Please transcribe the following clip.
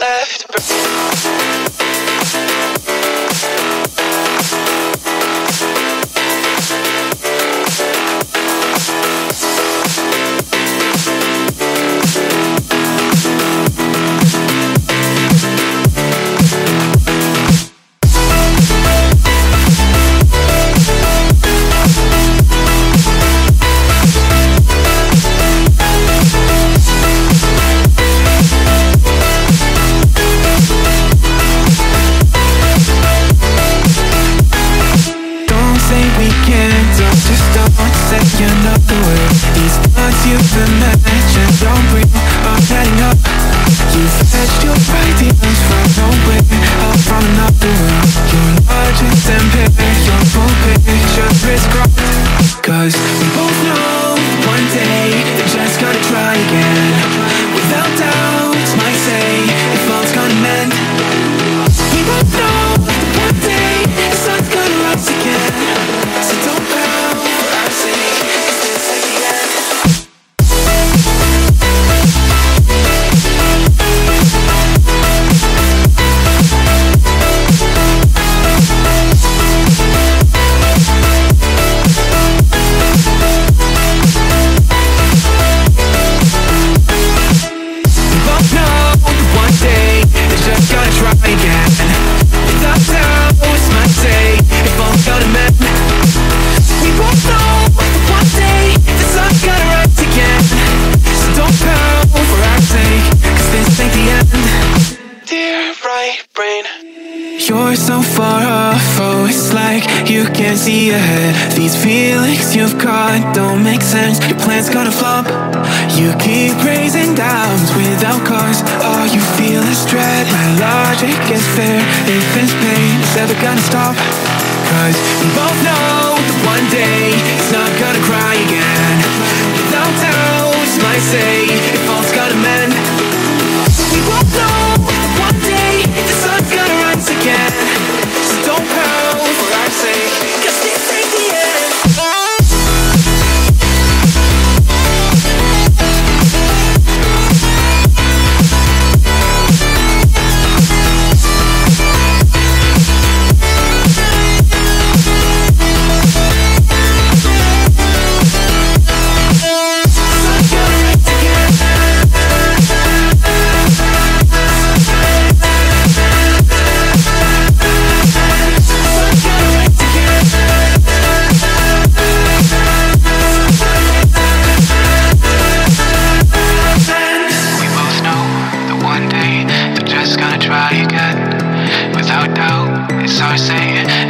left. thoughts that you know the way These thoughts you've imagined brain. You're so far off, oh it's like you can't see ahead. These feelings you've got don't make sense, your plan's gonna flop. You keep raising doubts without cause, all you feel is dread My logic is fair, if this pain is ever gonna stop. Cause we both know that one day it's not gonna cry again. Without doubts, might say so I say